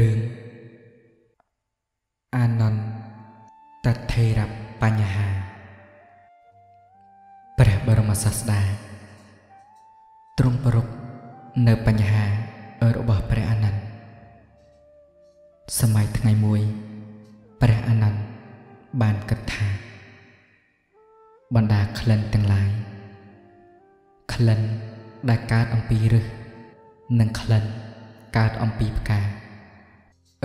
រឿងអានន្ទតថេរបញ្ហាព្រះបរមសាស្តាទ្រង់ប្រពនៅបញ្ហារបស់ព្រះអានន្ទសម័យថ្ងៃមួយព្រះអានន្ទបានគិតថាបណ្ដាក្លិនទាំងឡាយក្លិនដែលកើតអំពីឫសនិងក្លិនកើតអំពីផ្កា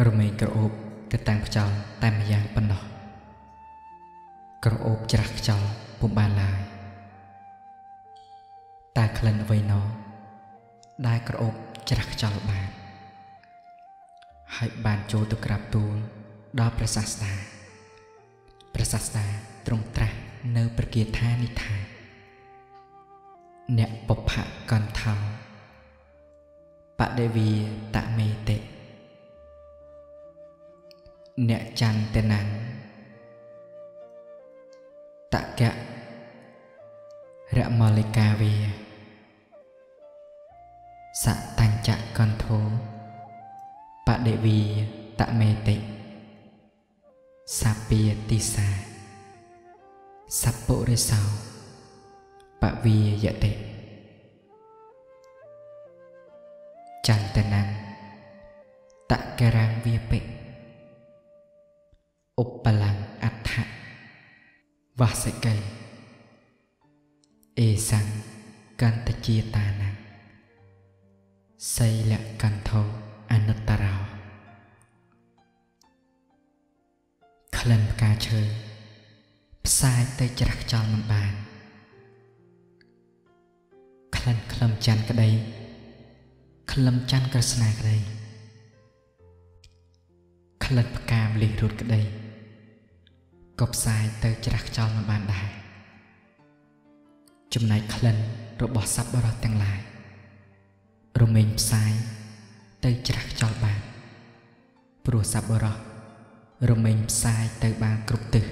រមែងក្រអូបទៅតាមខ្យល់តែម្យ៉ាងប៉ុណ្ណោះក្រអូបច្រាស់ខ្យល់ពុំបានឡើយតែក្លិនអ្វីណោដែលក្រអូបច្រាស់ខ្យល់បានហើយបានចូលទៅក្រាបទូលដល់ព្រះសាស្តាព្រះសាស្តាទ្រង់ត្រាស់នៅប្រគាថានេះថាអ្នកពភៈកន្ធោបដិវីតមេតិ អ្នកចន្ទនំតកៈរមលិកាវីសតញ្ចកន្ធោបដិវីតមេតិសាពាតិសាសពុរិសោបវីយតិចន្ទនំតករាំងវាពិ ឧបលੰអដ្ឋវសិកៃអេសੰកន្តជាតានំសីលកន្ធោអនុត្តរោក្លិនផ្កាឈើផ្សាយទៅច្រាស់ខ្យល់មិនបានក្លិនក្លឹមច័ន្ទក្តីក្លឹមច័ន្ទក្រស្នាក្តីក្លិនផ្កាម្លិះរត់ក្តី ក៏ផ្សាយទៅច្រាស់ខ្យល់មិនបានដែរចំណែកក្លិនរបស់សត្វបរោះទាំងឡាយរមែងផ្សាយទៅច្រាស់ខ្យល់បានព្រោះសត្វបរោះរមែងផ្សាយទៅបានគ្រប់ទិស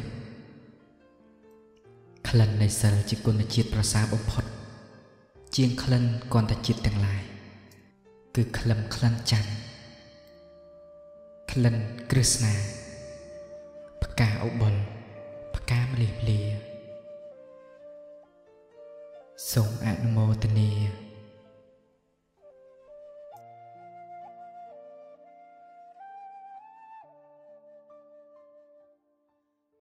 ក្លិននៃសិលជាគុណជាតិប្រសើរបំផុត ជាងក្លិនគន្តជាតិទាំងឡាយគឺក្លឹមក្លិនច័ន្ទក្លិនគ្រឹស្នាផ្កាអបុលផ្កាម្លិះភ្លា សូមអនុមោទនា